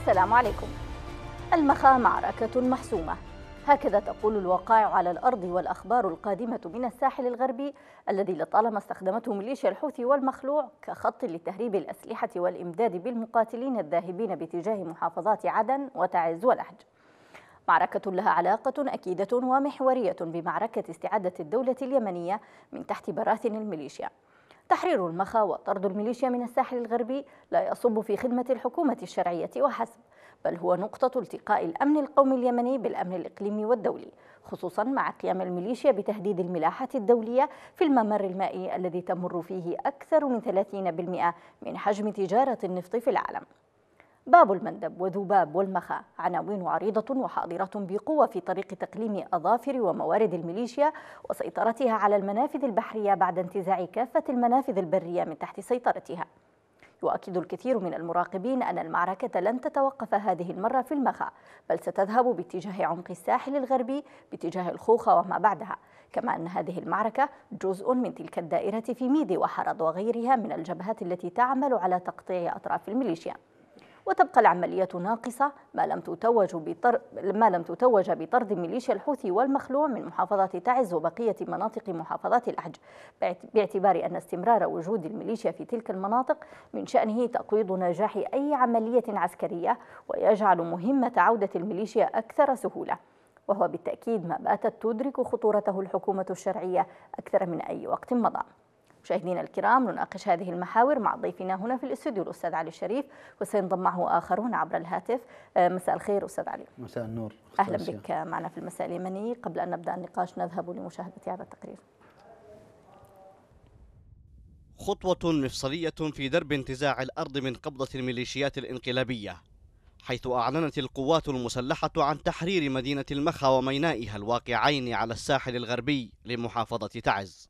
السلام عليكم. المخا معركة محسومة. هكذا تقول الوقائع على الأرض والأخبار القادمة من الساحل الغربي الذي لطالما استخدمته ميليشيا الحوثي والمخلوع كخط لتهريب الأسلحة والإمداد بالمقاتلين الذاهبين باتجاه محافظات عدن وتعز والأحج. معركة لها علاقة أكيدة ومحورية بمعركة استعادة الدولة اليمنية من تحت براثن الميليشيا. تحرير المخا وطرد الميليشيا من الساحل الغربي لا يصب في خدمة الحكومة الشرعية وحسب بل هو نقطة التقاء الأمن القومي اليمني بالأمن الإقليمي والدولي خصوصا مع قيام الميليشيا بتهديد الملاحة الدولية في الممر المائي الذي تمر فيه أكثر من 30% من حجم تجارة النفط في العالم. باب المندب وذباب والمخا. عناوين عريضة وحاضرة بقوة في طريق تقليم أظافر وموارد الميليشيا وسيطرتها على المنافذ البحرية بعد انتزاع كافة المنافذ البرية من تحت سيطرتها. يؤكد الكثير من المراقبين أن المعركة لن تتوقف هذه المرة في المخا بل ستذهب باتجاه عمق الساحل الغربي باتجاه الخوخة وما بعدها. كما أن هذه المعركة جزء من تلك الدائرة في ميدي وحرض وغيرها من الجبهات التي تعمل على تقطيع أطراف الميليشيا. وتبقى العملية ناقصة ما لم تتوج بطر... ما لم تتوج بطرد ميليشيا الحوثي والمخلوع من محافظات تعز وبقية مناطق محافظات الأحج باعتبار أن استمرار وجود الميليشيا في تلك المناطق من شأنه تقويض نجاح أي عملية عسكرية ويجعل مهمة عودة الميليشيا أكثر سهولة. وهو بالتأكيد ما باتت تدرك خطورته الحكومة الشرعية أكثر من أي وقت مضى. مشاهدينا الكرام نناقش هذه المحاور مع ضيفنا هنا في الاستوديو الأستاذ علي الشريف وسينضم معه آخرون عبر الهاتف. مساء الخير أستاذ علي. مساء النور. أهلا بك معنا في المساء اليمني. قبل أن نبدأ النقاش نذهب لمشاهدة هذا التقرير. خطوة مفصلية في درب انتزاع الأرض من قبضة الميليشيات الانقلابية حيث أعلنت القوات المسلحة عن تحرير مدينة المخا ومينائها الواقعين على الساحل الغربي لمحافظة تعز.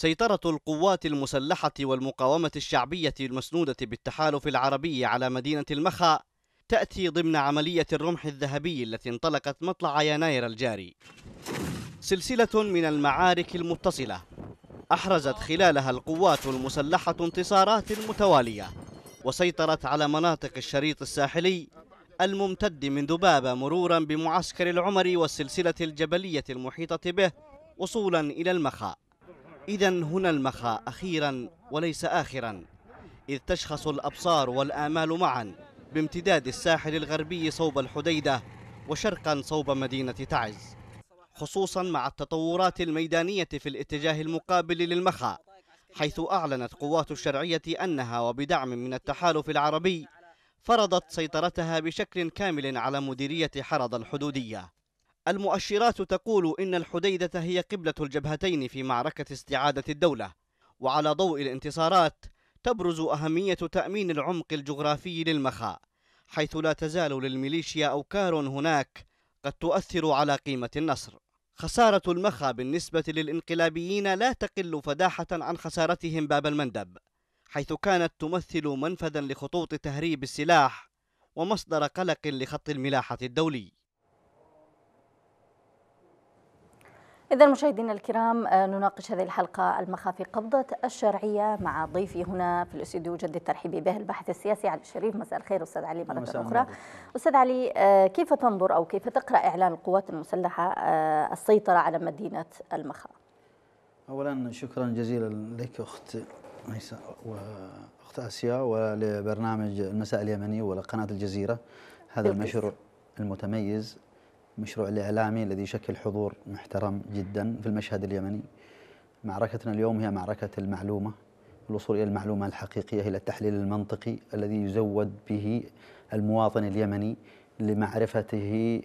سيطرة القوات المسلحة والمقاومة الشعبية المسنودة بالتحالف العربي على مدينة المخا تأتي ضمن عملية الرمح الذهبي التي انطلقت مطلع يناير الجاري. سلسلة من المعارك المتصلة أحرزت خلالها القوات المسلحة انتصارات متوالية وسيطرت على مناطق الشريط الساحلي الممتد من ذبابة مرورا بمعسكر العمري والسلسلة الجبلية المحيطة به وصولا إلى المخا إذا هنا المخا أخيرا وليس آخرا إذ تشخص الأبصار والآمال معا بامتداد الساحل الغربي صوب الحديدة وشرقا صوب مدينة تعز خصوصا مع التطورات الميدانية في الاتجاه المقابل للمخا حيث أعلنت قوات الشرعية أنها وبدعم من التحالف العربي فرضت سيطرتها بشكل كامل على مديرية حرض الحدودية. المؤشرات تقول إن الحديدة هي قبلة الجبهتين في معركة استعادة الدولة وعلى ضوء الانتصارات تبرز أهمية تأمين العمق الجغرافي للمخاء حيث لا تزال للميليشيا أوكار هناك قد تؤثر على قيمة النصر. خسارة المخا بالنسبة للإنقلابيين لا تقل فداحة عن خسارتهم باب المندب حيث كانت تمثل منفذا لخطوط تهريب السلاح ومصدر قلق لخط الملاحة الدولي. إذا مشاهدينا الكرام نناقش هذه الحلقة المخافي قبضة الشرعية مع ضيفي هنا في الاستوديو جدد ترحيبي به الباحث السياسي علي الشريف. مساء الخير أستاذ علي مرة أخرى. أستاذ علي كيف تنظر أو كيف تقرأ إعلان القوات المسلحة السيطرة على مدينة المخا؟ أولا شكرا جزيلا لك أخت وأخت آسيا ولبرنامج المساء اليمني ولقناة الجزيرة. هذا المشروع المتميز. المشروع الإعلامي الذي يشكل حضور محترم جدا في المشهد اليمني. معركتنا اليوم هي معركة المعلومة الوصول إلى المعلومة الحقيقية إلى التحليل المنطقي الذي يزود به المواطن اليمني لمعرفته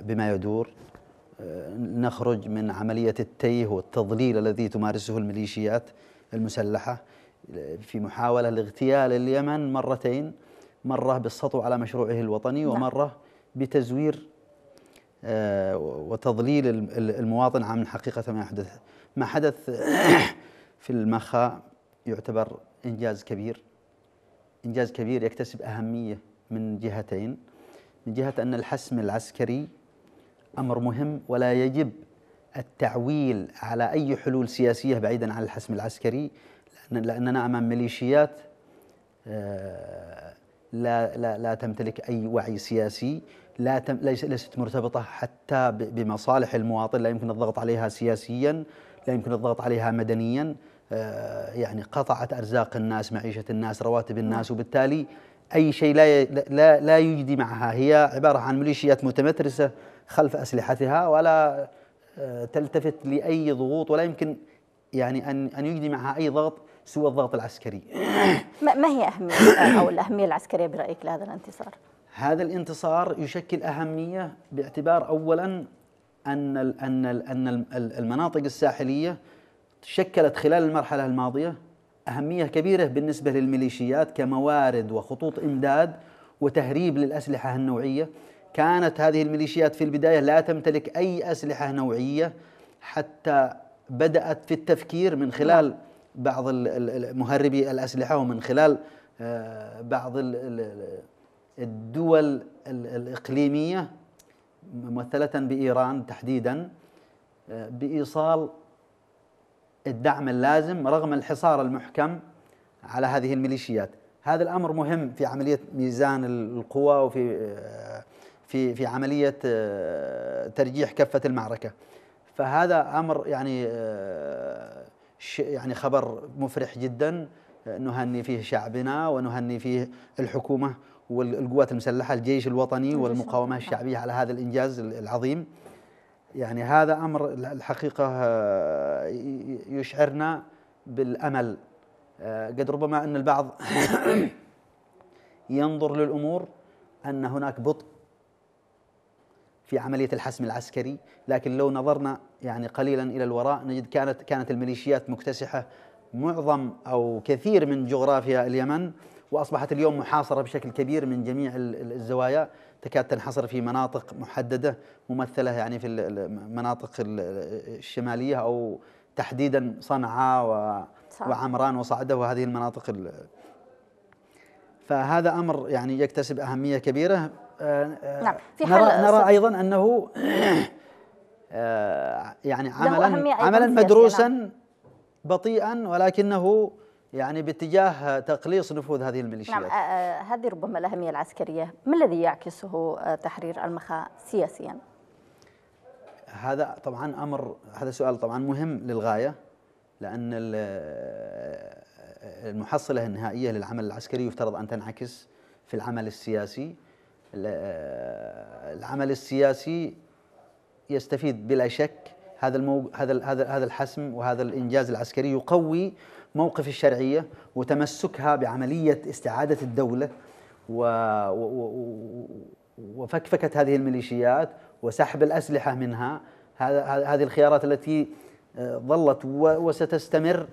بما يدور. نخرج من عملية التيه والتضليل الذي تمارسه الميليشيات المسلحة في محاولة لاغتيال اليمن مرتين مرة بالسطو على مشروعه الوطني ومرة بتزوير وتضليل المواطن عن حقيقة ما يحدث. ما حدث في المخا يعتبر إنجاز كبير. إنجاز كبير يكتسب أهمية من جهتين. من جهة أن الحسم العسكري أمر مهم ولا يجب التعويل على أي حلول سياسية بعيدا عن الحسم العسكري لأننا أمام ميليشيات لا لا لا تمتلك أي وعي سياسي. لا تم ليس ليست مرتبطة حتى بمصالح المواطن لا يمكن الضغط عليها سياسيا لا يمكن الضغط عليها مدنيا آه، يعني قطعت أرزاق الناس معيشة الناس رواتب الناس وبالتالي أي شيء لا لا لا يجدي معها هي عبارة عن ميليشيات متمترسة خلف أسلحتها ولا آه، تلتفت لأي ضغوط ولا يمكن يعني ان أن يجدي معها أي ضغط سوى الضغط العسكري. ما هي أهمية أو الأهمية العسكرية برأيك لهذا الانتصار؟ هذا الانتصار يشكل أهمية باعتبار اولا أن أن أن المناطق الساحلية شكلت خلال المرحلة الماضية أهمية كبيرة بالنسبة للميليشيات كموارد وخطوط إمداد وتهريب للأسلحة النوعية. كانت هذه الميليشيات في البداية لا تمتلك أي أسلحة نوعية حتى بدأت في التفكير من خلال بعض مهربي الأسلحة ومن خلال آه، بعض الدول الإقليمية ممثلة بإيران تحديدا آه، بإيصال الدعم اللازم رغم الحصار المحكم على هذه الميليشيات. هذا الأمر مهم في عملية ميزان القوى وفي آه، في في عملية آه، ترجيح كفه المعركة. فهذا أمر يعني يعني خبر مفرح جدا. نهني فيه شعبنا ونهني فيه الحكومة والقوات المسلحة الجيش الوطني والمقاومة الشعبية على هذا الإنجاز العظيم. يعني هذا أمر الحقيقة آه، يشعرنا بالأمل. قد ربما أن البعض ينظر للأمور أن هناك بطء في عملية الحسم العسكري، لكن لو نظرنا يعني قليلا إلى الوراء نجد كانت كانت الميليشيات مكتسحة معظم أو كثير من جغرافيا اليمن وأصبحت اليوم محاصرة بشكل كبير من جميع الزوايا. تكاد تنحصر في مناطق محددة ممثلة يعني في المناطق الشمالية أو تحديدا صنعاء وعمران وصعده وهذه المناطق فهذا أمر يعني يكتسب أهمية كبيرة. آه، آه، نعم. في نرى, نرى أيضا أنه آه، يعني عملا عملا مدروسا. بطيئا ولكنه يعني باتجاه تقليص نفوذ هذه الميليشيات. نعم هذه ربما الأهمية العسكرية. ما الذي يعكسه تحرير المخا سياسيا؟ هذا طبعا أمر هذا سؤال طبعا مهم للغاية لأن المحصلة النهائية للعمل العسكري يفترض أن تنعكس في العمل السياسي. العمل السياسي يستفيد بلا شك هذا المو... هذا هذا هذا الحسم وهذا الإنجاز العسكري يقوي موقف الشرعية وتمسكها بعملية استعادة الدولة و... و... وفكفكة هذه الميليشيات وسحب الأسلحة منها هذا هذه الخيارات التي آه، ظلت وستستمر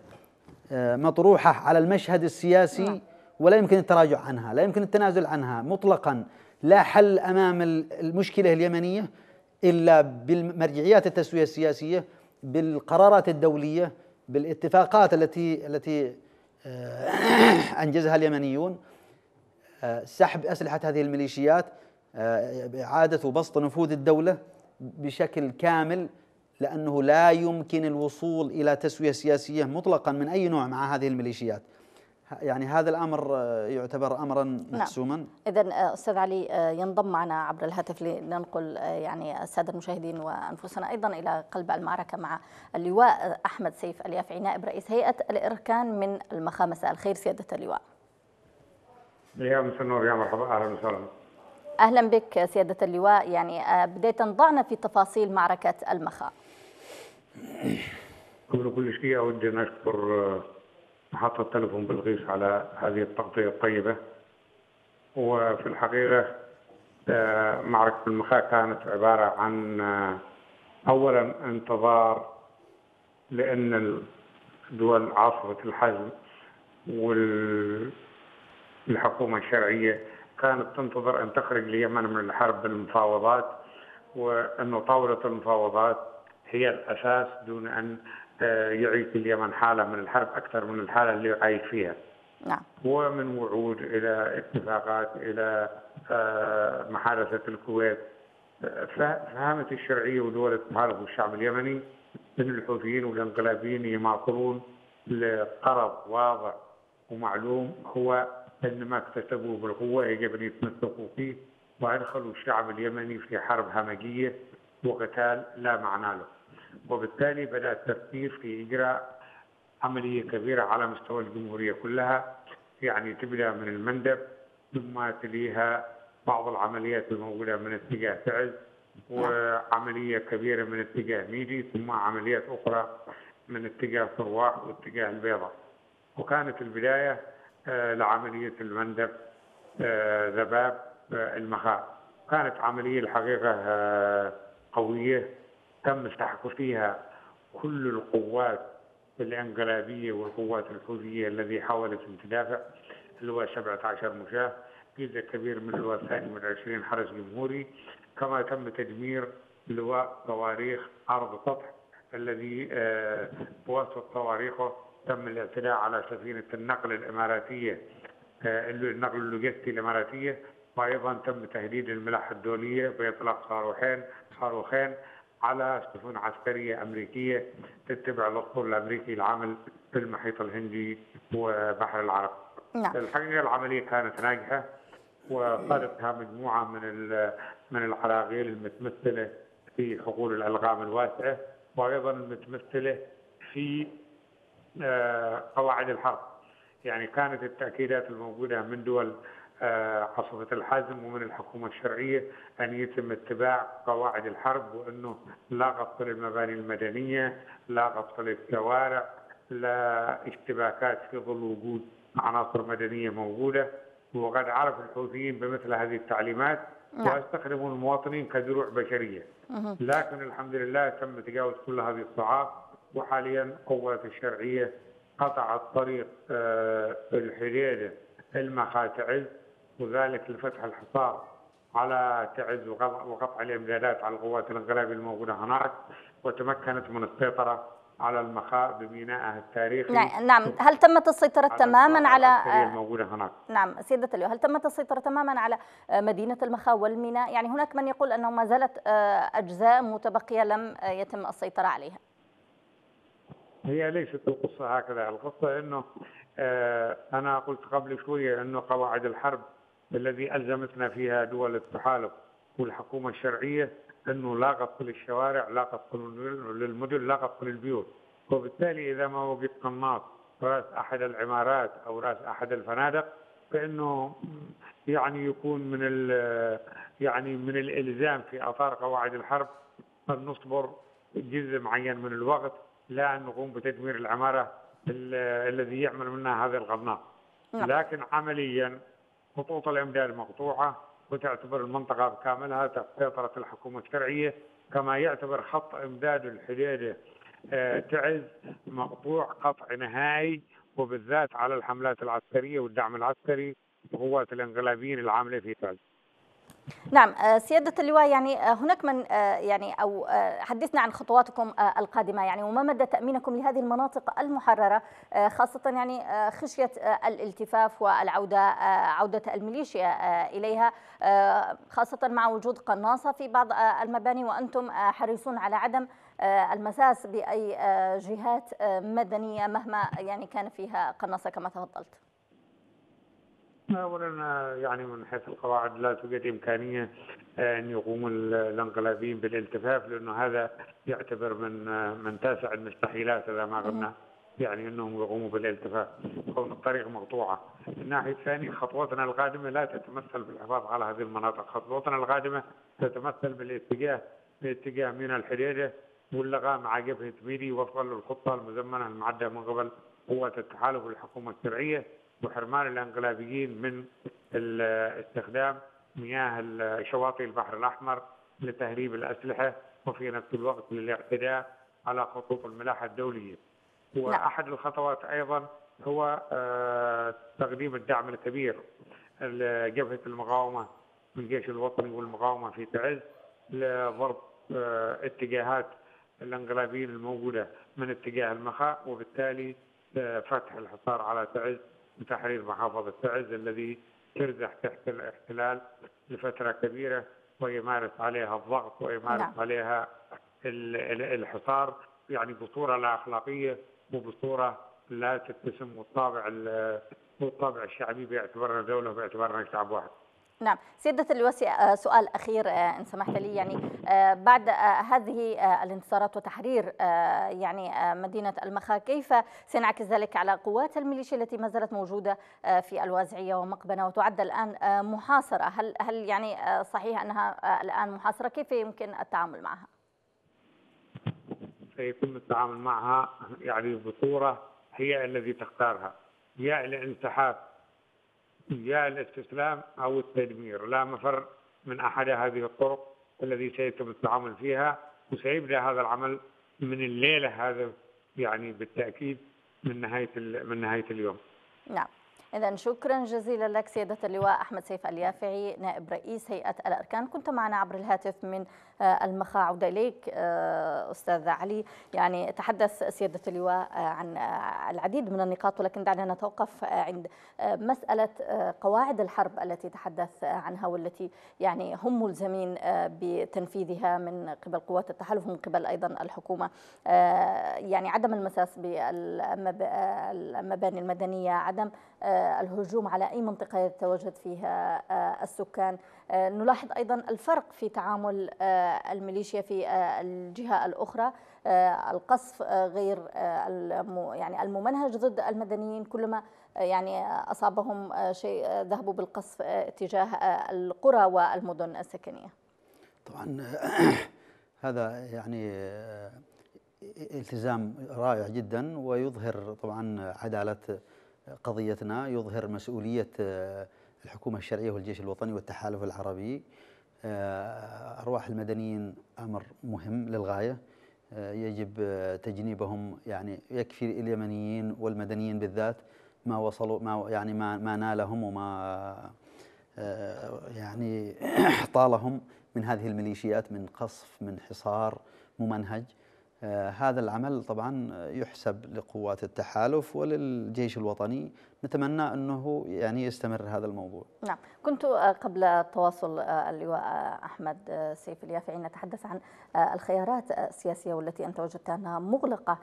آه، مطروحة على المشهد السياسي نعم. ولا يمكن التراجع عنها، لا يمكن التنازل عنها مطلقا لا حل أمام المشكلة اليمنية إلا بالمرجعيات التسوية السياسية بالقرارات الدولية بالاتفاقات التي التي آه، أنجزها اليمنيون. آه، سحب أسلحة هذه الميليشيات آه، إعادة وبسط نفوذ الدولة بشكل كامل لأنه لا يمكن الوصول إلى تسوية سياسية مطلقا من أي نوع مع هذه الميليشيات. يعني هذا الأمر آه، يعتبر امرا نعم. محسوما نعم. اذا آه، أستاذ علي آه، ينضم معنا عبر الهاتف لننقل يعني الساده المشاهدين وأنفسنا أيضا إلى قلب المعركة مع اللواء أحمد سيف اليافعي نائب رئيس هيئة الإركان من المخا مساء الخير سيادة اللواء. يا مساء النور يا مرحبا أهلا وسهلا. أهلا بك سيادة اللواء. يعني بدايه ضعنا في تفاصيل معركة المخا قبل كل شيء أود أن أشكر محطة تلفون بلغيس على هذه التغطية الطيبة. وفي الحقيقة آه، معركة المخا كانت عبارة عن آه، أولا انتظار لأن الدول عاصفة الحزم والحكومة الشرعية كانت تنتظر أن تخرج اليمن من الحرب بالمفاوضات وأنه طاولة المفاوضات هي الأساس دون أن يعيش اليمن حالة من الحرب أكثر من الحالة اللي عايش فيها. نعم. ومن وعود إلى اتفاقات إلى آه، محادثة الكويت. فهمت الشرعية ودول التحالف والشعب اليمني من الحوثيين والإنقلابيين يماطلون لقرض واضح ومعلوم هو إن ما اكتسبوه بالقوة يجب أن يتمسكوا فيه. وأدخلوا الشعب اليمني في حرب همجية وقتال لا معنى له. وبالتالي بدأ التفكير في إجراء عملية كبيرة على مستوى الجمهورية كلها يعني تبدأ من المندب ثم تليها بعض العمليات الموجودة من اتجاه تعز وعملية كبيرة من اتجاه ميدي ثم عمليات أخرى من اتجاه صرواح واتجاه البيضاء وكانت البداية آه، لعملية المندب آه، ذباب آه، المخاء. كانت عملية الحقيقة قوية تم سحق فيها كل القوات الانقلابية والقوات الحوثيه الذي حاولت ان تدافع اللواء 17 مشاه جزء كبير من اللواء الثاني 20 حرس جمهوري. كما تم تدمير لواء صواريخ أرض سطح الذي آه، بواسطة صواريخه تم الاعتداء على سفينة النقل الإماراتية آه، النقل اللوجستي الإماراتية. وأيضا تم تهديد الملاحة الدولية بإطلاق صاروخين صاروخين. على سفن عسكرية أمريكية تتبع الاسطول الأمريكي العامل في المحيط الهندي وبحر العرب. نعم. الحقيقة العملية كانت ناجحة وقادتها مجموعة من من العراقيل المتمثلة في حقول الألغام الواسعة وأيضا المتمثله في آه، قواعد الحرب. يعني كانت التأكيدات الموجودة من دول عصبة الحزم ومن الحكومة الشرعية أن يتم اتباع قواعد الحرب وأنه لا غطى للمباني المدنية لا غطى للشوارع لا اشتباكات في ظل وجود عناصر مدنية موجودة. وقد عرف الحوثيين بمثل هذه التعليمات نعم. واستخدموا المواطنين كدروع بشرية. لكن الحمد لله تم تجاوز كل هذه الصعاب وحاليا قوات الشرعية قطعت طريق آه، الحديدة المخاتعز وذلك لفتح الحصار على تعز وقطع الإمدادات على القوات الانقلابية الموجودة هناك وتمكنت من السيطرة على المخاء بمينائها التاريخي نعم نعم. هل تمت السيطرة تماما على الموجودة هناك؟ نعم سيدة اللواء هل تمت السيطرة تماما على مدينة المخاء والميناء؟ يعني هناك من يقول أنه ما زالت آه، أجزاء متبقية لم يتم السيطرة عليها. هي ليست القصة هكذا. القصة أنه آه، أنا قلت قبل شوية أنه قواعد الحرب الذي ألزمتنا فيها دول التحالف والحكومة الشرعية أنه لا قصف للشوارع لا قصف للمدن لا قصف للبيوت وبالتالي إذا ما وجد قناص رأس أحد العمارات أو رأس أحد الفنادق فإنه يعني يكون من يعني من الإلزام في أطار قواعد الحرب أن نصبر جزء معين من الوقت لا أن نقوم بتدمير العمارة الذي يعمل منها هذا القناص نعم. لكن عمليا خطوط الامداد مقطوعه وتعتبر المنطقة بكاملها تحت سيطره الحكومة الشرعية كما يعتبر خط إمداد الحديده آه، تعز مقطوع قطع نهائي وبالذات على الحملات العسكرية والدعم العسكري وقوات الانقلابيين العاملة في تعز. نعم آه، سيادة اللواء يعني آه، هناك من آه، يعني أو حدثنا عن خطواتكم القادمة يعني وما مدى تأمينكم لهذه المناطق المحررة خاصة يعني خشية الالتفاف والعودة عودة الميليشيا إليها خاصة مع وجود قناصة في بعض المباني وأنتم حريصون على عدم المساس بأي جهات مدنية مهما يعني كان فيها قناصة كما تفضلت. اولا يعني من حيث القواعد لا توجد إمكانية أن يقوم الانقلابيين بالالتفاف لأنه هذا يعتبر من من تاسع المستحيلات إذا ما قلنا يعني إنهم يقوموا بالالتفاف كون الطريق مقطوعة. الناحية الثانية خطوتنا القادمة لا تتمثل بالحفاظ على هذه المناطق، خطوتنا القادمة تتمثل بالاتجاه باتجاه ميناء الحديده واللقاء مع جبهة ميدي وفقا للخطه المزمنة المعدة من قبل قوات التحالف والحكومة الشرعية وحرمان الإنقلابيين من استخدام مياه شواطئ البحر الأحمر لتهريب الأسلحة وفي نفس الوقت للاعتداء على خطوط الملاحة الدولية. وأحد الخطوات أيضا هو آه، تقديم الدعم الكبير لجبهة المقاومة من الجيش الوطني والمقاومة في تعز لضرب آه، اتجاهات الإنقلابيين الموجودة من اتجاه المخاء وبالتالي آه، فتح الحصار على تعز لتحرير محافظة تعز الذي ترزح تحت الاحتلال لفترة كبيرة ويمارس عليها الضغط ويمارس نعم. عليها الحصار يعني بصورة لا أخلاقية وبصورة لا تتسم الطابع والطابع الشعبي باعتبارنا دولة وباعتبارنا شعب واحد نعم. سيدة اللواء آه، سؤال أخير آه، إن سمحت لي. يعني آه، بعد هذه الانتصارات وتحرير يعني مدينة المخا كيف سينعكس ذلك على قوات الميليشيا التي ما زالت موجودة في الوازعية ومقبنة وتعد الآن محاصرة؟ هل هل يعني صحيح أنها الآن محاصرة؟ كيف يمكن التعامل معها؟ سيتم التعامل معها يعني بصورة هي الذي تختارها. يا الانسحاب. يا الاستسلام أو التدمير لا مفر من أحد هذه الطرق الذي سيتم التعامل فيها وسيبدأ هذا العمل من الليلة هذا يعني بالتأكيد من نهاية من نهاية اليوم. نعم. إذا شكرا جزيلا لك سيادة اللواء أحمد سيف اليافعي نائب رئيس هيئة الأركان كنت معنا عبر الهاتف من المخا عودة إليك آه، أستاذ علي. يعني تحدث سيادة اللواء آه، عن العديد من النقاط ولكن دعنا نتوقف عند مسألة قواعد الحرب التي تحدث عنها والتي يعني هم ملزمين بتنفيذها من قبل قوات التحالف ومن قبل أيضا الحكومة. يعني عدم المساس بالمباني المدنية عدم الهجوم على أي منطقة يتواجد فيها السكان. نلاحظ أيضا الفرق في تعامل الميليشيا في آه، الجهة الأخرى آه، القصف آه، غير يعني الممنهج ضد المدنيين. كلما يعني أصابهم شيء ذهبوا بالقصف تجاه القرى والمدن السكنية. طبعا هذا يعني التزام رائع جدا ويظهر طبعا عدالة قضيتنا يظهر مسؤولية الحكومة الشرعية والجيش الوطني والتحالف العربي. أرواح المدنيين أمر مهم للغاية. آه، يجب تجنيبهم يعني يكفي اليمنيين والمدنيين بالذات ما وصلوا ما يعني ما ما نالهم وما آه، يعني طالهم من هذه الميليشيات من قصف من حصار ممنهج آه، هذا العمل طبعا يحسب لقوات التحالف وللجيش الوطني نتمنى أنه يعني يستمر هذا الموضوع. نعم، كنت آه، قبل التواصل آه، اللواء أحمد سيف اليافعي نتحدث عن الخيارات السياسية والتي أنت وجدت أنها مغلقة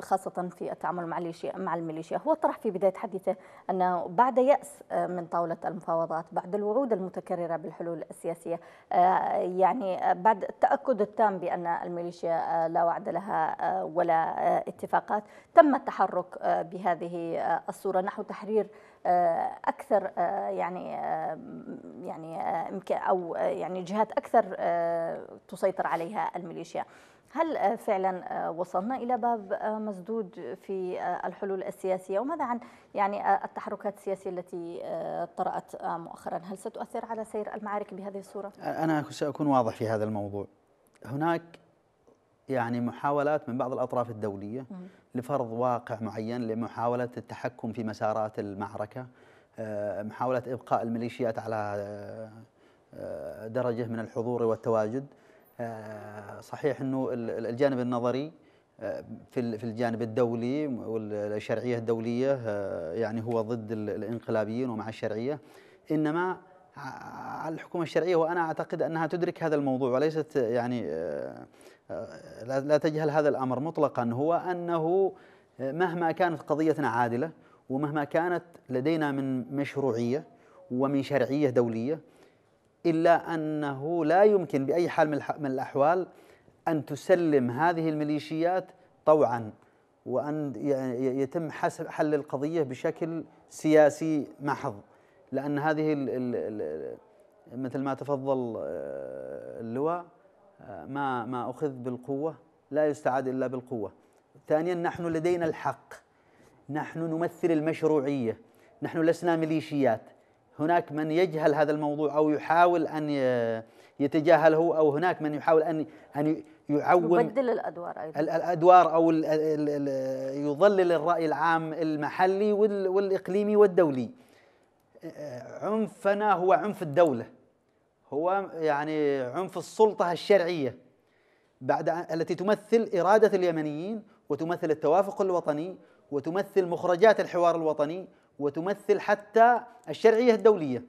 خاصة في التعامل مع الميليشيا مع الميليشيا، هو طرح في بداية حديثه انه بعد يأس من طاولة المفاوضات، بعد الوعود المتكررة بالحلول السياسية، يعني بعد التأكد التام بأن الميليشيا لا وعد لها آه، ولا آه، اتفاقات تم التحرك آه، بهذه الصورة. نحو تحرير أكثر يعني يعني أو يعني جهات أكثر تسيطر عليها الميليشيا. هل فعلا وصلنا إلى باب مسدود في الحلول السياسية؟ وماذا عن يعني التحركات السياسية التي طرأت مؤخرا؟ هل ستؤثر على سير المعارك بهذه الصورة؟ أنا سأكون واضح في هذا الموضوع. هناك يعني محاولات من بعض الأطراف الدولية لفرض واقع معين لمحاولة التحكم في مسارات المعركة آه، محاولة إبقاء الميليشيات على آه، درجة من الحضور والتواجد. آه، صحيح أنه الجانب النظري في الجانب الدولي والشرعية الدولية يعني هو ضد الانقلابيين ومع الشرعية. إنما الحكومة الشرعية وأنا أعتقد أنها تدرك هذا الموضوع وليست يعني لا تجهل هذا الأمر مطلقا. هو أنه مهما كانت قضيتنا عادلة ومهما كانت لدينا من مشروعية ومن شرعية دولية إلا أنه لا يمكن بأي حال من الأحوال أن تسلم هذه الميليشيات طوعا وأن يتم حسب حل القضية بشكل سياسي محض. لأن هذه مثل ما تفضل آه، اللواء ما ما أخذ بالقوة لا يستعاد إلا بالقوة. ثانيا نحن لدينا الحق. نحن نمثل المشروعية. نحن لسنا ميليشيات. هناك من يجهل هذا الموضوع أو يحاول أن يتجاهله أو هناك من يحاول أن أن يعوم يبدل الأدوار أيضا. الأدوار أو يضلل الرأي العام المحلي والإقليمي والدولي. عنفنا هو عنف الدولة. هو يعني عنف السلطة الشرعية بعد التي تمثل إرادة اليمنيين وتمثل التوافق الوطني وتمثل مخرجات الحوار الوطني وتمثل حتى الشرعية الدولية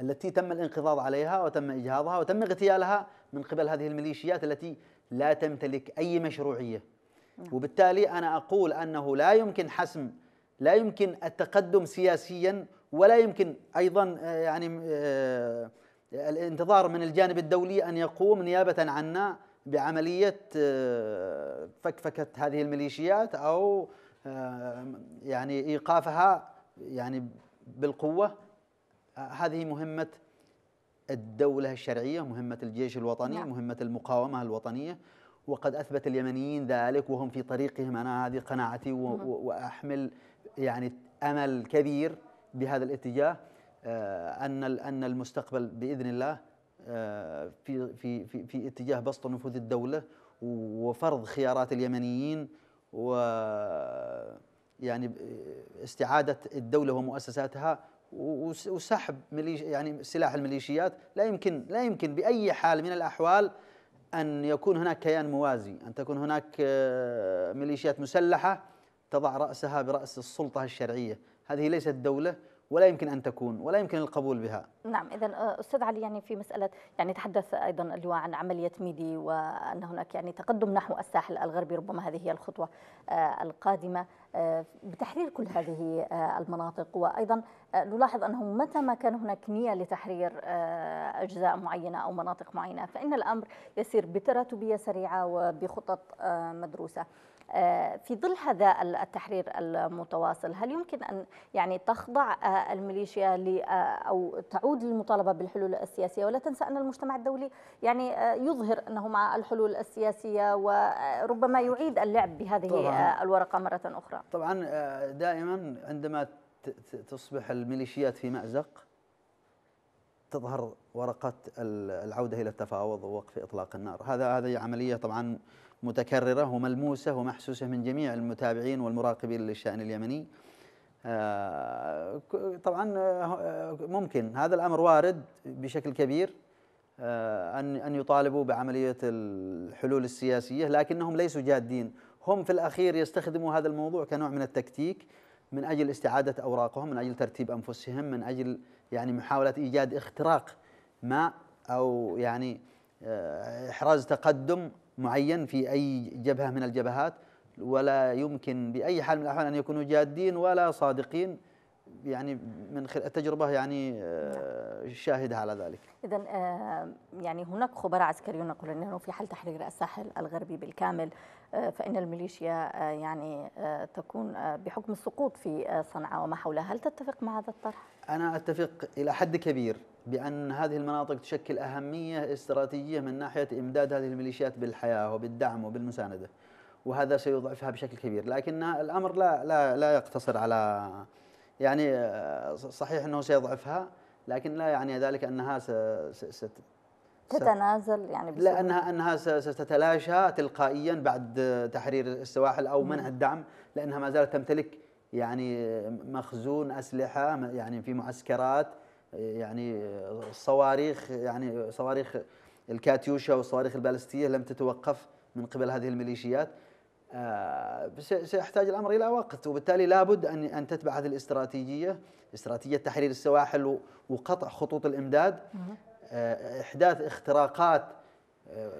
التي تم الانقضاض عليها وتم إجهاضها وتم اغتيالها من قبل هذه الميليشيات التي لا تمتلك أي مشروعية نعم. وبالتالي أنا أقول أنه لا يمكن حسم لا يمكن التقدم سياسيا ولا يمكن أيضا آه، يعني آه، الانتظار من الجانب الدولي أن يقوم نيابة عنا بعملية آه، فكفكة هذه الميليشيات أو يعني إيقافها يعني بالقوة هذه مهمة الدولة الشرعية مهمة الجيش الوطني نعم. مهمة المقاومة الوطنية وقد أثبت اليمنيين ذلك وهم في طريقهم أنا هذه قناعتي وأحمل يعني أمل كبير بهذا الاتجاه آه، أن أن المستقبل بإذن الله آه، في في في في اتجاه بسط نفوذ الدولة وفرض خيارات اليمنيين و يعني استعادة الدولة ومؤسساتها وسحب يعني سلاح الميليشيات. لا يمكن لا يمكن بأي حال من الأحوال أن يكون هناك كيان موازي أن تكون هناك آه، ميليشيات مسلحة تضع رأسها برأس السلطة الشرعية. هذه ليست دولة ولا يمكن أن تكون ولا يمكن القبول بها. نعم اذا آه، أستاذ علي يعني في مسألة يعني تحدث أيضا اللواء عن عملية ميدي وأن هناك يعني تقدم نحو الساحل الغربي ربما هذه هي الخطوة آه، القادمة آه، بتحرير كل هذه المناطق وأيضا نلاحظ أنه متى ما كان هناك نية لتحرير أجزاء معينة أو مناطق معينة فإن الأمر يسير بتراتبية سريعة وبخطط مدروسة. آه، في ظل هذا التحرير المتواصل هل يمكن أن يعني تخضع آه، الميليشيا آه، أو تعود للمطالبة بالحلول السياسية؟ ولا تنسى أن المجتمع الدولي يعني يظهر أنه مع الحلول السياسية وربما يعيد اللعب بهذه طبعاً. الورقة مرة أخرى. طبعا دائما عندما تصبح الميليشيات في مأزق تظهر ورقة العودة إلى التفاوض ووقف إطلاق النار. هذا هذه عملية طبعا متكررة وملموسة ومحسوسة من جميع المتابعين والمراقبين للشأن اليمني. آه، طبعا آه، ممكن. هذا الأمر وارد بشكل كبير آه، أن أن يطالبوا بعملية الحلول السياسية لكنهم ليسوا جادين. هم في الأخير يستخدموا هذا الموضوع كنوع من التكتيك من أجل استعادة أوراقهم من أجل ترتيب أنفسهم من أجل يعني محاولة إيجاد اختراق ما أو يعني إحراز تقدم معين في أي جبهة من الجبهات ولا يمكن بأي حال من الأحوال أن يكونوا جادين ولا صادقين يعني من التجربة يعني آه، شاهدة على ذلك. إذا آه، يعني هناك خبراء عسكريون يقولون أنه في حال تحرير الساحل الغربي بالكامل آه، فإن الميليشيا يعني تكون بحكم السقوط في صنعاء وما حولها هل تتفق مع هذا الطرح؟ أنا أتفق إلى حد كبير. بأن هذه المناطق تشكل أهمية استراتيجية من ناحية إمداد هذه الميليشيات بالحياة وبالدعم وبالمساندة وهذا سيضعفها بشكل كبير لكن الأمر لا لا لا يقتصر على يعني صحيح أنه سيضعفها لكن لا يعني ذلك أنها ست تتنازل يعني. لا أنها أنها ستتلاشى تلقائيا بعد تحرير السواحل أو منع الدعم لأنها ما زالت تمتلك يعني مخزون أسلحة يعني في معسكرات يعني صواريخ يعني صواريخ الكاتيوشا والصواريخ البالستية لم تتوقف من قبل هذه الميليشيات. آه، سيحتاج الأمر إلى وقت وبالتالي لابد أن أن تتبع هذه الاستراتيجية استراتيجية تحرير السواحل وقطع خطوط الإمداد. آه، إحداث اختراقات آه،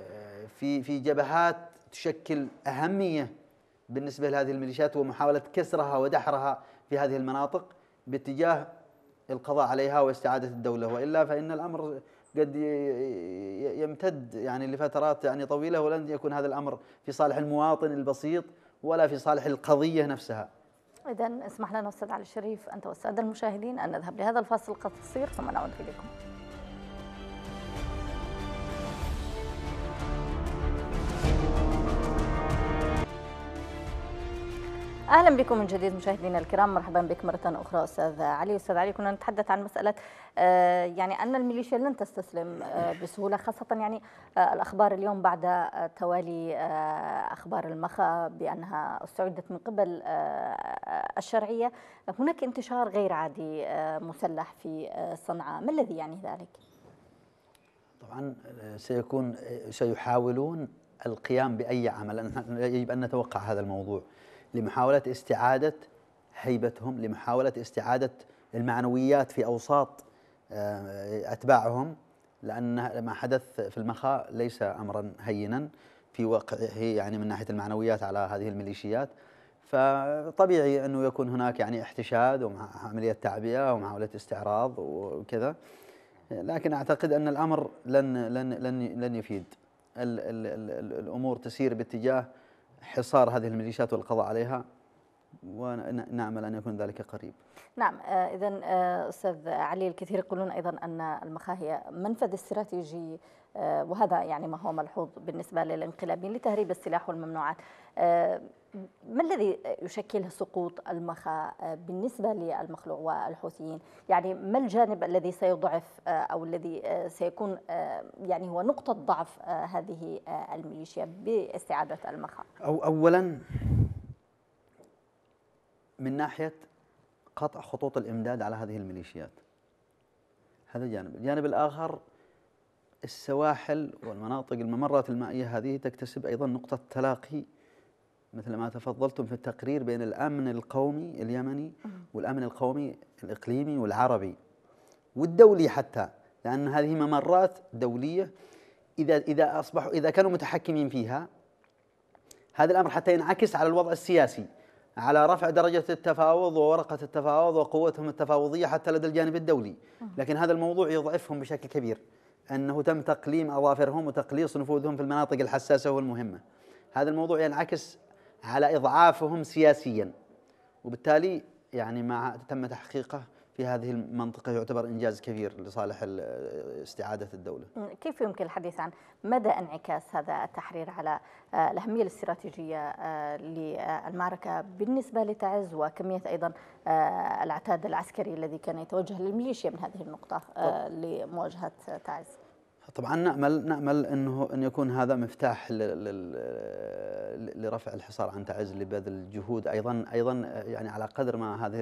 في في جبهات تشكل أهمية بالنسبة لهذه الميليشيات ومحاولة كسرها ودحرها في هذه المناطق باتجاه القضاء عليها واستعادة الدولة وإلا فإن الأمر قد يمتد يعني لفترات يعني طويلة ولن يكون هذا الأمر في صالح المواطن البسيط ولا في صالح القضية نفسها. اذا اسمح لنا أستاذ علي الشريف انت والساده المشاهدين أن نذهب لهذا الفاصل القصير ثم نعود إليكم. أهلا بكم من جديد مشاهدينا الكرام مرحبا بك مرة أخرى أستاذ علي. أستاذ علي كنا نتحدث عن مسألة آه، يعني أن الميليشيا لن تستسلم آه، بسهولة خاصة يعني آه، الأخبار اليوم بعد توالي أخبار المخا بأنها استعدت من قبل الشرعية. هناك انتشار غير عادي مسلح في صنعاء. ما الذي يعني ذلك؟ طبعا سيكون سيحاولون القيام بأي عمل يجب أن نتوقع هذا الموضوع. لمحاولة استعادة هيبتهم لمحاولة استعادة المعنويات في أوساط آه، أتباعهم لأن ما حدث في المخاء ليس أمرا هينا في واقعه يعني من ناحية المعنويات على هذه الميليشيات. فطبيعي أنه يكون هناك يعني احتشاد ومع عملية تعبئة ومحاولة استعراض وكذا. لكن أعتقد أن الأمر لن لن لن لن يفيد. ال ال ال الأمور تسير باتجاه حصار هذه الميليشيات والقضاء عليها ونعمل أن يكون ذلك قريب. نعم آه، اذا آه، أستاذ علي الكثير يقولون أيضا أن المخا هي منفذ استراتيجي آه، وهذا يعني ما هو ملحوظ بالنسبة للانقلابيين لتهريب السلاح والممنوعات. ما الذي يشكل سقوط المخا بالنسبة للمخلوع والحوثيين؟ يعني ما الجانب الذي سيضعف أو الذي سيكون يعني هو نقطة ضعف هذه الميليشيا باستعادة المخا؟ أو اولا من ناحية قطع خطوط الإمداد على هذه الميليشيات. هذا جانب، الجانب الآخر السواحل والمناطق الممرات المائية هذه تكتسب أيضا نقطة تلاقي مثل ما تفضلتم في التقرير بين الأمن القومي اليمني والأمن القومي الإقليمي والعربي والدولي حتى لأن هذه ممرات دولية إذا إذا أصبحوا إذا كانوا متحكمين فيها هذا الأمر حتى ينعكس على الوضع السياسي على رفع درجة التفاوض وورقة التفاوض وقوتهم التفاوضية حتى لدى الجانب الدولي. لكن هذا الموضوع يضعفهم بشكل كبير أنه تم تقليم أظافرهم وتقليص نفوذهم في المناطق الحساسة والمهمة. هذا الموضوع ينعكس على إضعافهم سياسيا. وبالتالي يعني ما تم تحقيقه في هذه المنطقة يعتبر إنجاز كبير لصالح استعادة الدولة. كيف يمكن الحديث عن مدى انعكاس هذا التحرير على آه، الأهمية الاستراتيجية آه، للمعركة بالنسبة لتعز وكمية أيضا آه، العتاد العسكري الذي كان يتوجه للميليشيا من هذه النقطة لمواجهة تعز؟ طبعا نامل نأمل انه إن يكون هذا مفتاح لرفع الحصار عن تعز لبذل جهود. أيضا أيضا يعني على قدر ما هذه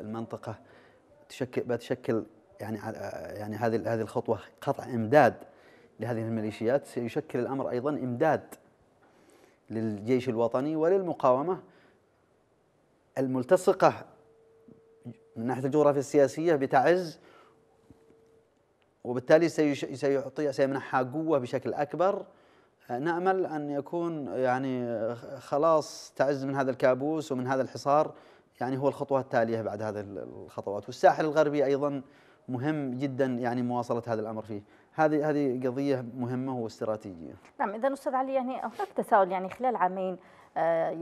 المنطقة تشكل بتشكل يعني يعني هذه هذه الخطوة قطع إمداد لهذه الميليشيات سيشكل الأمر أيضا إمداد للجيش الوطني وللمقاومة الملتصقة. من ناحيه الجغرافيا السياسيه بتعز وبالتالي سيعطي سيمنحها قوة بشكل أكبر. نأمل أن يكون يعني خلاص تعز من هذا الكابوس ومن هذا الحصار يعني هو الخطوة التالية بعد هذه الخطوات. والساحل الغربي أيضا مهم جدا يعني مواصلة هذا الأمر فيه. هذه هذه قضية مهمة واستراتيجية. نعم إذا أستاذ علي يعني هناك تساؤل يعني خلال عامين. آه،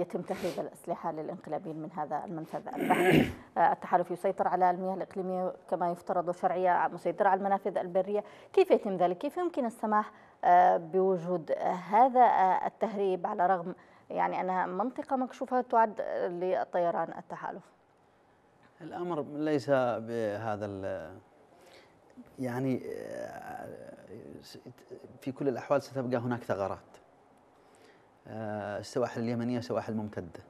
يتم تهريب الأسلحة للانقلابيين من هذا المنفذ البحري آه، التحالف يسيطر على المياه الإقليمية كما يفترض شرعية مسيطرة على المنافذ البرية. كيف يتم ذلك؟ كيف يمكن السماح آه، بوجود هذا التهريب على رغم يعني أنها منطقة مكشوفة تعد لطيران التحالف؟ الأمر ليس بهذا يعني في كل الأحوال ستبقى هناك ثغرات. آه، السواحل اليمنية سواحل ممتدة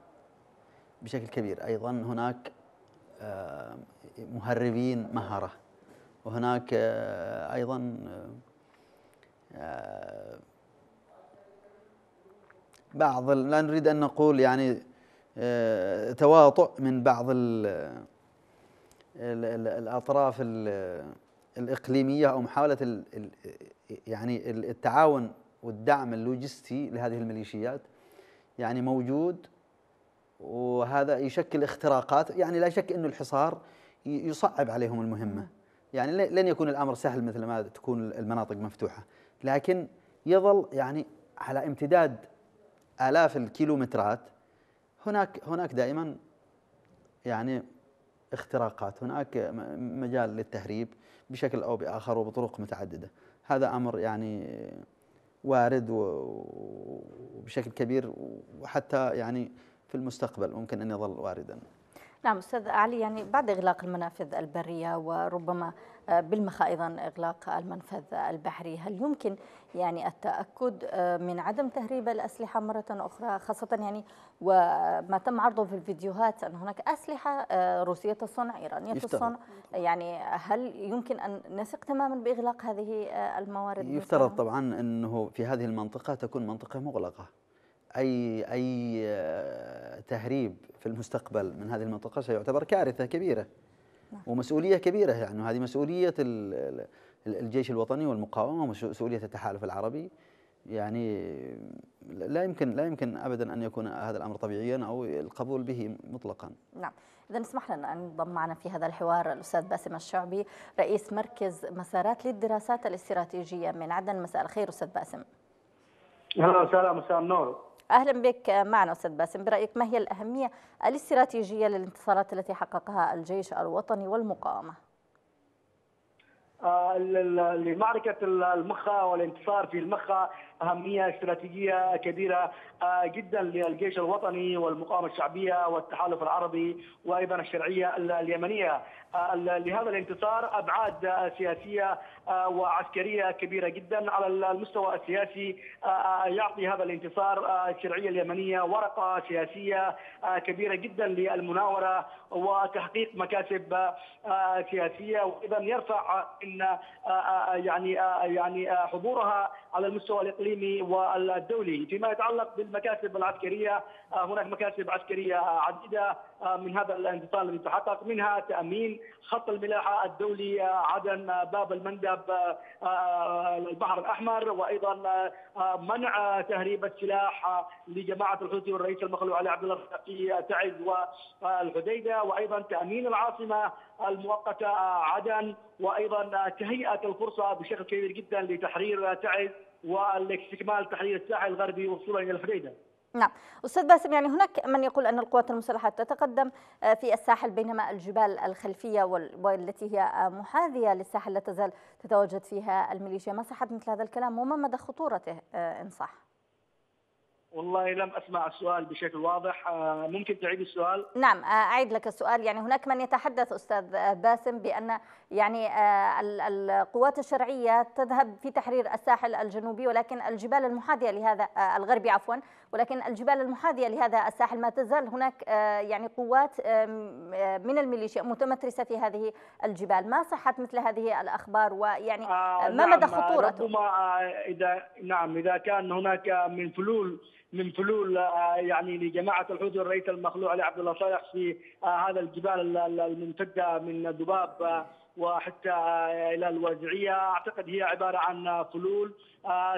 بشكل كبير. أيضا هناك آه، مهربين مهرة وهناك آه، أيضا بعض لا نريد أن نقول يعني تواطؤ من بعض الأطراف الإقليمية أو محاولة يعني التعاون والدعم اللوجستي لهذه الميليشيات يعني موجود وهذا يشكل اختراقات. يعني لا شك إنه الحصار يصعب عليهم المهمة. يعني لن يكون الأمر سهل مثل ما تكون المناطق مفتوحة. لكن يظل يعني على امتداد آلاف الكيلومترات هناك هناك دائما يعني اختراقات هناك مجال للتهريب بشكل أو بآخر وبطرق متعددة. هذا أمر يعني وارد وبشكل كبير وحتى يعني في المستقبل ممكن أن يظل واردا. نعم أستاذ علي يعني بعد إغلاق المنافذ البرية وربما آه، بالمخا أيضا إغلاق المنفذ البحري، هل يمكن يعني التأكد آه، من عدم تهريب الأسلحة مرة أخرى خاصة يعني وما تم عرضه في الفيديوهات أن هناك أسلحة آه، روسية الصنع إيرانية يفترض. الصنع يعني هل يمكن أن نثق تماما بإغلاق هذه الموارد؟ يفترض طبعا أنه في هذه المنطقة تكون منطقة مغلقة. أي أي تهريب في المستقبل من هذه المنطقة سيعتبر كارثة كبيرة نعم. ومسؤولية كبيرة يعني هذه مسؤولية الجيش الوطني والمقاومة ومسؤولية التحالف العربي يعني لا يمكن لا يمكن ابدا أن يكون هذا الأمر طبيعيا أو القبول به مطلقا. نعم، اذا اسمح لنا أن ينضم معنا في هذا الحوار الأستاذ باسم الشعبي رئيس مركز مسارات للدراسات الاستراتيجية من عدن، مساء الخير أستاذ باسم. أهلا وسهلا مساء النور. أهلا بك معنا أستاذ باسم، برأيك ما هي الأهمية الاستراتيجية للانتصارات التي حققها الجيش الوطني والمقاومة؟ آه، لمعركة المخا والانتصار في المخا أهمية استراتيجية كبيرة آه، جدا للجيش الوطني والمقاومة الشعبية والتحالف العربي وأيضا الشرعية اليمنية لهذا الانتصار أبعاد سياسية وعسكرية كبيرة جدا على المستوى السياسي. يعطي هذا الانتصار الشرعية اليمنية ورقة سياسية كبيرة جدا للمناورة وتحقيق مكاسب سياسية. وأيضا يرفع إن يعني يعني حضورها على المستوى الإقليمي والدولي، فيما يتعلق بالمكاسب العسكرية هناك مكاسب عسكرية عديدة من هذا الانتصار الذي تحقق منها تأمين خط الملاحة الدولي عدن باب المندب البحر الأحمر وأيضا منع تهريب السلاح لجماعة الحوثي والرئيس المخلوع علي عبد الله في تعز والحديده وأيضا تأمين العاصمة المؤقتة عدن وأيضا تهيئة الفرصة بشكل كبير جدا لتحرير تعز والاستكمال تحرير الساحل الغربي وصولا إلى الحديده. نعم أستاذ باسم يعني هناك من يقول أن القوات المسلحة تتقدم آه، في الساحل بينما الجبال الخلفية والتي هي آه، محاذية للساحل لا تزال تتواجد فيها الميليشيا ما صحة مثل هذا الكلام وما مدى خطورته آه، إن صح؟ والله لم أسمع السؤال بشكل واضح. آه، ممكن تعيد السؤال؟ نعم آه، أعيد لك السؤال. يعني هناك من يتحدث أستاذ باسم بأن يعني آه، القوات الشرعية تذهب في تحرير الساحل الجنوبي ولكن الجبال المحاذية لهذا الغربي عفوا ولكن الجبال المحاذية لهذا الساحل. ما تزال هناك يعني قوات من الميليشيا متمترسة في هذه الجبال. ما صحه مثل هذه الأخبار؟ ويعني ما نعم مدى خطورته؟ ربما إذا نعم إذا كان هناك من فلول من فلول آه، يعني لجماعة الحوثي والرئيس المخلوع علي عبد الله صالح في آه، هذا الجبال الممتده من دباب آه، وحتى إلى الوازعية. أعتقد هي عبارة عن فلول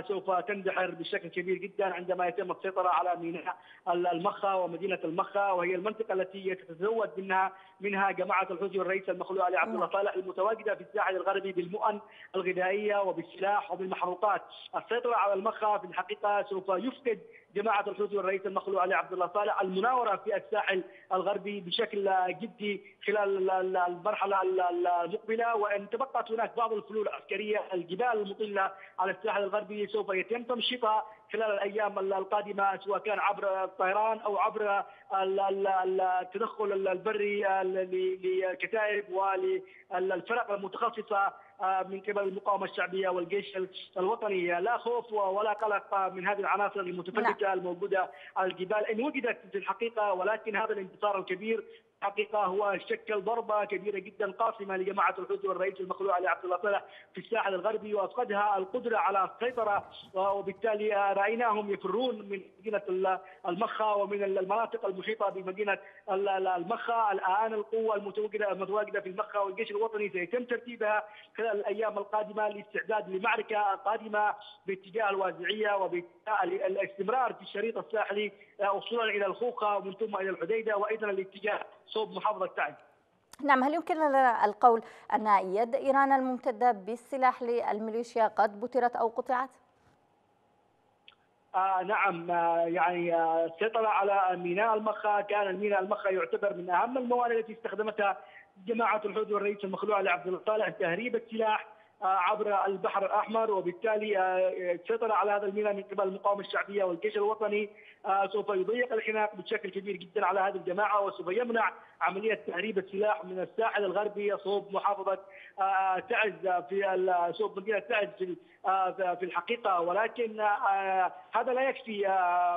سوف تندحر بشكل كبير جدا عندما يتم السيطرة على ميناء المخا ومدينة المخا وهي المنطقة التي تتزود منها منها جماعة الحوثي والرئيس المخلوع علي عبد الله صالح المتواجدة في الساحل الغربي بالمؤن الغذائية وبالسلاح وبالمحروقات، السيطرة على المخا في الحقيقة سوف يفقد جماعة الحوثي والرئيس المخلوع علي عبد الله صالح المناورة في الساحل الغربي بشكل جدي خلال المرحلة المقبلة. وإن تبقت هناك بعض الفلول العسكرية الجبال المطله على الساحل الغربي سوف يتم تمشيطها خلال الأيام القادمة سواء كان عبر الطيران أو عبر التدخل البري للكتائب وللفرق المتخصصه من قبل المقاومة الشعبية والجيش الوطني لا خوف ولا قلق من هذه العناصر المتفلتة نعم. الموجودة على الجبال إن وجدت في الحقيقة ولكن هذا الانتصار الكبير حقيقة هو شكل ضربة كبيرة جدا قاصمة لجماعة الحوثي والرئيس المخلوع علي عبد الله صالح في الساحل الغربي وأفقدها القدرة على السيطرة وبالتالي رأيناهم يفرون من مدينة المخا ومن المناطق المحيطة بمدينة المخا. الآن القوة المتواجدة المتواجدة في المخا والجيش الوطني سيتم ترتيبها خلال الأيام القادمة لاستعداد لمعركة قادمة باتجاه الوازعية وباتجاه الاستمرار في الشريط الساحلي وصولا إلى الخوخة ومن ثم إلى الحديدة وأيضا الاتجاه صوب محافظة تعز نعم هل يمكن لنا القول أن يد إيران الممتدة بالسلاح للميليشيا قد بترت أو قطعت؟ آه نعم آه يعني آه، السيطرة آه على ميناء المخا كان الميناء المخا يعتبر من أهم الموانئ التي استخدمتها جماعة الحوثي والرئيس المخلوع لعبد الله صالح تهريب السلاح آه، عبر البحر الأحمر وبالتالي السيطره على هذا الميناء من قبل المقاومه الشعبية والجيش الوطني سوف يضيق الخناق بشكل كبير جدا على هذه الجماعة وسوف يمنع عملية تهريب السلاح من الساحل الغربي صوب محافظة آه، تعز في صوب مدينة تعز في آه، في الحقيقة. ولكن هذا لا يكفي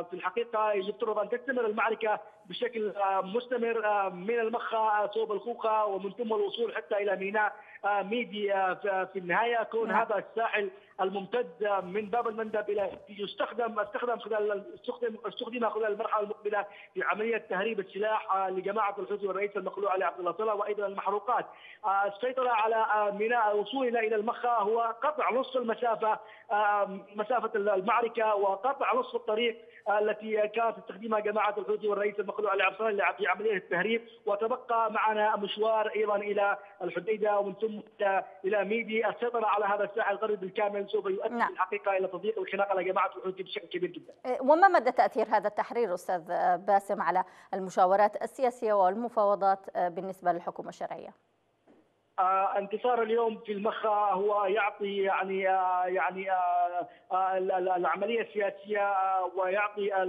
في الحقيقة. يفترض أن تستمر المعركة بشكل مستمر من المخا صوب الخوخة ومن ثم الوصول حتى إلى ميناء ميدي في النهاية. كون نعم. هذا الساحل الممتد من باب المندب إلى يستخدم استخدم خلال استخدم استخدم خلال المرحلة المقبلة في عملية تهريب السلاح لجماعة الحوثي والرئيس المخلوع علي عبد الله صلاه وأيضا المحروقات. السيطرة على ميناء وصولنا إلى المخا هو قطع نصف المسافة مسافة المعركة وقطع نصف الطريق التي كانت تستخدمها جماعة الحوثي والرئيس المخلوع علي عبد في عملية التهريب وتبقى معنا مشوار أيضا إلى الحديدة ومن ثم إلى ميدي السيطرة على هذا الساحل الغربي بالكامل سوف يؤدي نعم. الحقيقة إلى تضييق الخناق على جماعة الحوثي بشكل كبير جدا. وما مدى تأثير هذا التحرير أستاذ باسم على المشاورات السياسية والمفاوضات بالنسبة للحكومة الشرعية؟ آه، انتصار اليوم في المخا هو يعطي يعني آه، يعني آه، آه، ال- ال- العملية السياسية آه، ويعطي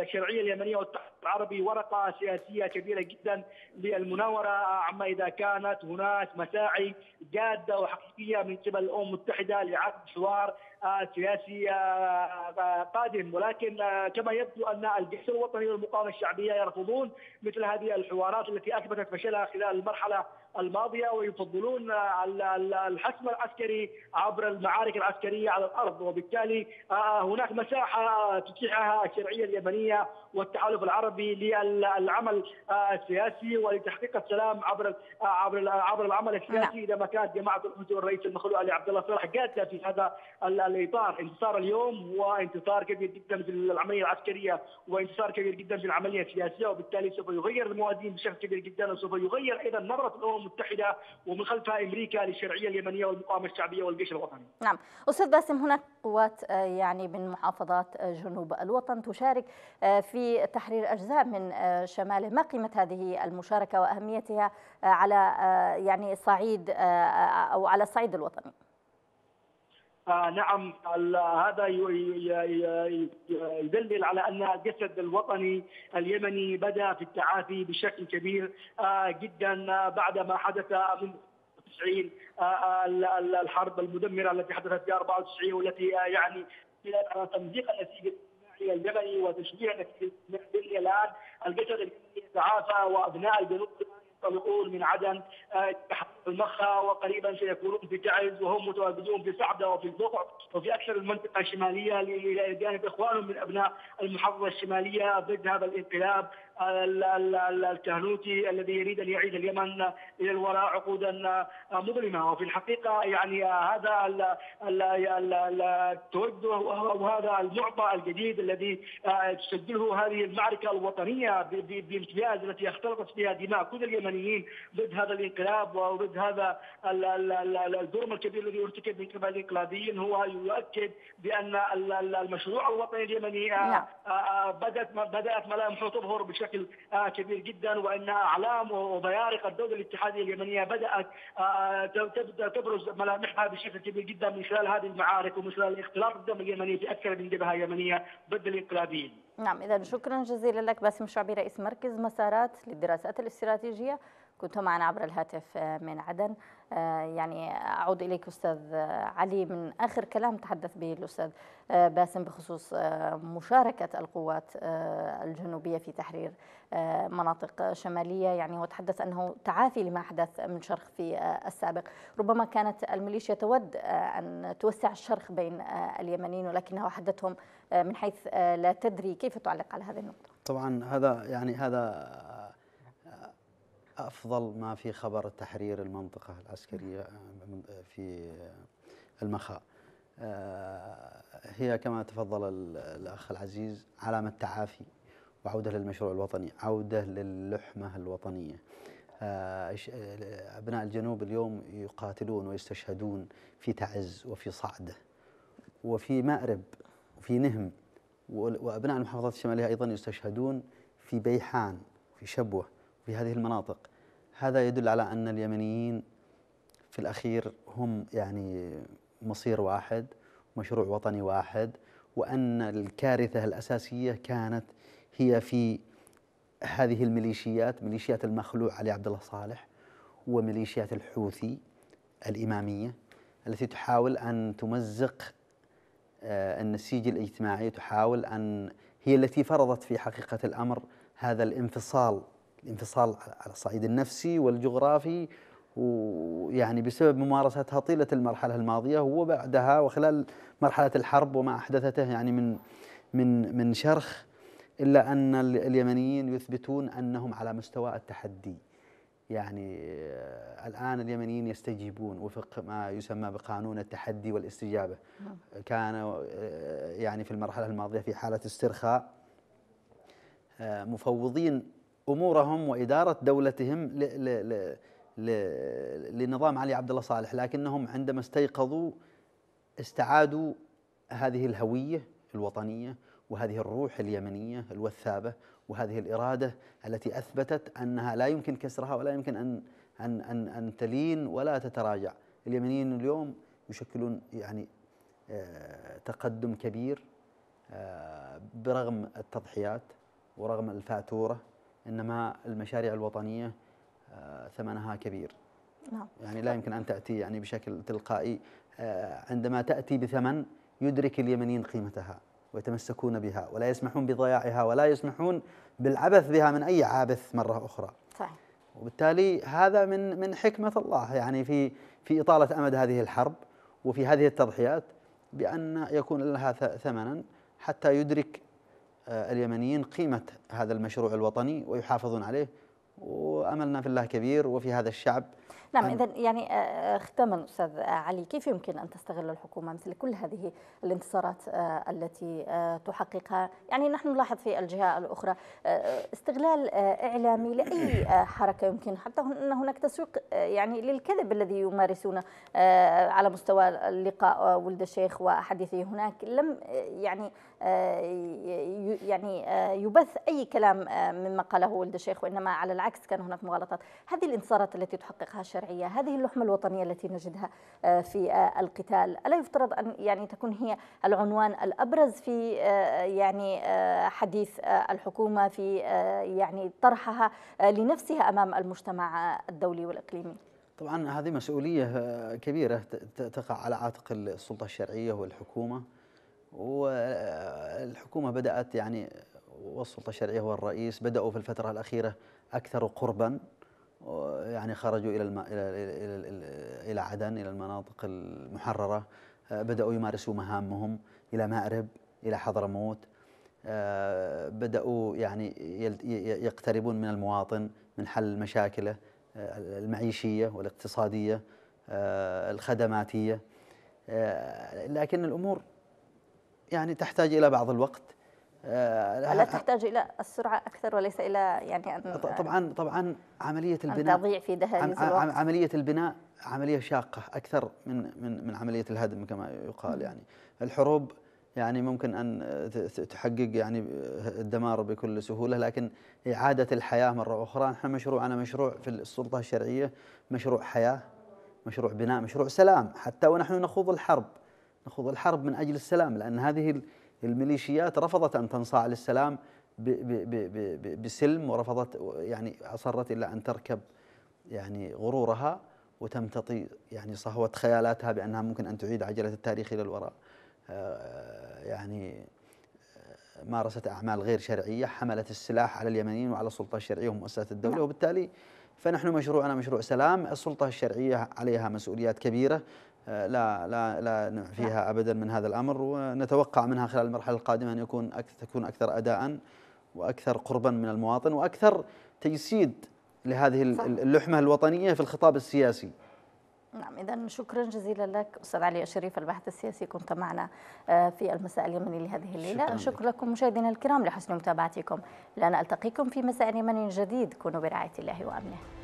الشرعية اليمنية والتحالف العربي ورقة سياسية كبيرة جدا للمناورة. آه، عما إذا كانت هناك مساعي جادة وحقيقية من قبل الأمم المتحدة لعقد حوار آه، سياسي آه، آه، قادم. ولكن آه، كما يبدو أن الجيش الوطني والمقاومة الشعبية يرفضون مثل هذه الحوارات التي أثبتت فشلها خلال المرحلة الماضية ويفضلون ال- ال- الحسم العسكري عبر المعارك العسكرية على الأرض وبالتالي آه، هناك مساحة تتيحها الشرعية اليمنية والتحالف العربي للعمل آه، السياسي ولتحقيق السلام عبر آه، عبر عبر العمل نعم. السياسي إذا ما كانت جماعة الحوثي والرئيس المخلوع علي عبد الله صالح جاده في هذا ال- الإطار، انتصار اليوم هو انتصار كبير جدا في العملية العسكرية وانتصار كبير جدا في العملية السياسية وبالتالي سوف يغير الموازين بشكل كبير جدا وسوف يغير أيضا نظرة الأمم المتحدة ومن خلفها أمريكا للشرعية اليمنية والمقاومة الشعبية والجيش الوطني. نعم أستاذ باسم هناك قوات آه، يعني من محافظات آه، جنوب الوطن تشارك آه، في تحرير أجزاء من آه، شماله. ما قيمة هذه المشاركة وأهميتها آه، على آه، يعني صعيد أو على الصعيد الوطني؟ آه نعم. هذا يدلل على أن الجسد الوطني اليمني بدأ في التعافي بشكل كبير آه جدا بعد ما حدث من 90 آه، آه، ال- ال- الحرب المدمرة التي حدثت في 94 والتي يعني تمزيق النسيج الاجتماعي اليمني وتشجيع الاجتماعي الان الجسد اليمني يتعافى وأبناء الجنوب ينطلقون من عدن آه، المخا وقريبا سيكونون في تعز وهم متواجدون في صعدة وفي البقع وفي أكثر المنطقة الشمالية لجانب إخوانهم من أبناء المحافظة الشمالية ضد هذا الانقلاب. ال- ال- ال- الكهنوتي الذي يريد أن يعيد اليمن إلى الوراء عقودا آه، مظلمة وفي الحقيقة يعني آه، هذا ال- ال- ال- ال- التوجه وهذا المعطى الجديد الذي آه، تسجله هذه المعركة الوطنية بامتياز التي اختلطت فيها دماء كل اليمنيين ضد هذا الانقلاب وضد هذا ال- ال- ال- الجرم الكبير الذي ارتكب من قبل الانقلابيين هو يؤكد بأن ال- ال- المشروع الوطني اليمني نعم. بدأت بدأت ملامحه تظهر بشكل آه، كبير جدا وأن أعلام وبيارق الدولة الاتحادية اليمنية بدأت آه، تبدأ تبرز ملامحها بشكل كبير جدا من خلال هذه المعارك ومن خلال اختلاط الدم اليمني في أكثر من جبهة يمنية ضد الانقلابيين. نعم إذا شكرا جزيلا لك باسم شعبي رئيس مركز مسارات للدراسات الاستراتيجية كنت معنا عبر الهاتف آه، من عدن آه، يعني أعود إليك أستاذ آه، علي. من آخر كلام تحدث به الأستاذ آه، باسم بخصوص آه، مشاركة القوات آه، الجنوبية في تحرير آه، مناطق شمالية. يعني وتحدث أنه تعافي لما حدث من شرخ في آه، السابق. ربما كانت الميليشيا تود آه، أن توسع الشرخ بين آه، اليمنيين ولكنها وحدتهم آه، من حيث آه، لا تدري. كيف تعلق على هذه النقطة؟ طبعا هذا يعني هذا أفضل ما في خبر تحرير المنطقة العسكرية في المخاء. هي كما تفضل الأخ العزيز علامة تعافي وعودة للمشروع الوطني عودة للحمة الوطنية. أبناء الجنوب اليوم يقاتلون ويستشهدون في تعز وفي صعده وفي مأرب وفي نهم وأبناء المحافظات الشمالية أيضا يستشهدون في بيحان في شبوة. في هذه المناطق. هذا يدل على أن اليمنيين في الأخير هم يعني مصير واحد مشروع وطني واحد وأن الكارثة الأساسية كانت هي في هذه الميليشيات ميليشيات المخلوع علي عبد الله صالح وميليشيات الحوثي الإمامية التي تحاول أن تمزق النسيج الاجتماعي تحاول أن هي التي فرضت في حقيقة الأمر هذا الانفصال الانفصال على الصعيد النفسي والجغرافي ويعني بسبب ممارستها طيلة المرحلة الماضية وبعدها وخلال مرحلة الحرب وما أحدثته يعني من من من شرخ إلا أن اليمنيين يثبتون أنهم على مستوى التحدي. يعني الآن اليمنيين يستجيبون وفق ما يسمى بقانون التحدي والاستجابة. كان آه، يعني في المرحلة الماضية في حالة استرخاء آه، مفوضين أمورهم وإدارة دولتهم لنظام علي عبد الله صالح لكنهم عندما استيقظوا استعادوا هذه الهوية الوطنية وهذه الروح اليمنية الوثابة وهذه الإرادة التي أثبتت أنها لا يمكن كسرها ولا يمكن أن أن أن أن تلين ولا تتراجع. اليمنيين اليوم يشكلون يعني آه، تقدم كبير آه، برغم التضحيات ورغم الفاتورة. إنما المشاريع الوطنية آه، ثمنها كبير. نعم. يعني لا يمكن أن تأتي يعني بشكل تلقائي عندما تأتي بثمن يدرك اليمنيين قيمتها ويتمسكون بها ولا يسمحون بضياعها ولا يسمحون بالعبث بها من أي عابث مرة أخرى. صحيح. وبالتالي هذا من من حكمة الله يعني في في إطالة أمد هذه الحرب وفي هذه التضحيات بأن يكون لها ثمنا حتى يدرك آه، اليمنيين قيمة هذا المشروع الوطني ويحافظون عليه وأملنا في الله كبير وفي هذا الشعب. نعم اذا يعني آه، آه، ختاما أستاذ علي كيف يمكن أن تستغل الحكومة مثل كل هذه الانتصارات آه، التي تحققها؟ يعني نحن نلاحظ في الجهة الأخرى استغلال إعلامي لأي حركة يمكن حتى أن هناك تسويق يعني للكذب الذي يمارسونه على مستوى اللقاء ولد الشيخ وأحاديثه هناك. لم يعني يعني يبث أي كلام مما قاله ولد الشيخ وإنما على العكس كان هناك مغالطات. هذه الانتصارات التي تحققها الشرعية هذه اللحمة الوطنية التي نجدها آه، في آه، القتال ألا يفترض أن يعني تكون هي العنوان الأبرز في آه، يعني حديث الحكومة في يعني طرحها لنفسها أمام المجتمع الدولي والإقليمي؟ طبعا هذه مسؤولية كبيرة تقع على عاتق السلطة الشرعية والحكومة. والحكومة بدأت يعني والسلطة الشرعية والرئيس بدأوا في الفترة الأخيرة أكثر قربا يعني خرجوا إلى الم... إلى إلى إلى عدن إلى المناطق المحررة. بدأوا يمارسوا مهامهم إلى مأرب إلى حضرموت. بدأوا يعني يقتربون من المواطن من حل مشاكله المعيشية والاقتصادية الخدماتية. لكن الأمور يعني تحتاج إلى بعض الوقت. آه، لا تحتاج إلى السرعة أكثر وليس إلى يعني أن طبعا طبعا عملية البناء أن تضيع في دهاليز الوقت عملية البناء عملية شاقة أكثر من من من عملية الهدم كما يقال يعني. الحروب يعني ممكن أن تحقق يعني الدمار بكل سهولة لكن إعادة الحياة مرة أخرى. نحن مشروعنا مشروع في السلطة الشرعية مشروع حياة مشروع بناء مشروع سلام. حتى ونحن نخوض الحرب. نخوض الحرب من أجل السلام لأن هذه الميليشيات رفضت أن تنصاع للسلام بسلم ورفضت يعني أصرت إلا أن تركب يعني غرورها وتمتطي يعني صهوة خيالاتها بأنها ممكن أن تعيد عجلة التاريخ إلى الوراء آه، يعني آه، مارست أعمال غير شرعية حملت السلاح على اليمنيين وعلى السلطة الشرعية ومؤسسات الدولة نعم. وبالتالي فنحن مشروعنا مشروع سلام السلطة الشرعية عليها مسؤوليات كبيرة لا لا لا نعفيها ابدا من هذا الأمر ونتوقع منها خلال المرحلة القادمة أن يكون تكون أكثر اداء وأكثر قربا من المواطن وأكثر تجسيد لهذه اللحمة الوطنية في الخطاب السياسي. نعم إذا شكرا جزيلا لك أستاذ علي الشريف الباحث السياسي كنت معنا آه، في المساء اليمني لهذه الليلة. شكرا, شكرا لكم مشاهدينا الكرام لحسن متابعتكم. لأن ألتقيكم في مساء يمني جديد. كونوا برعاية الله وأمنه.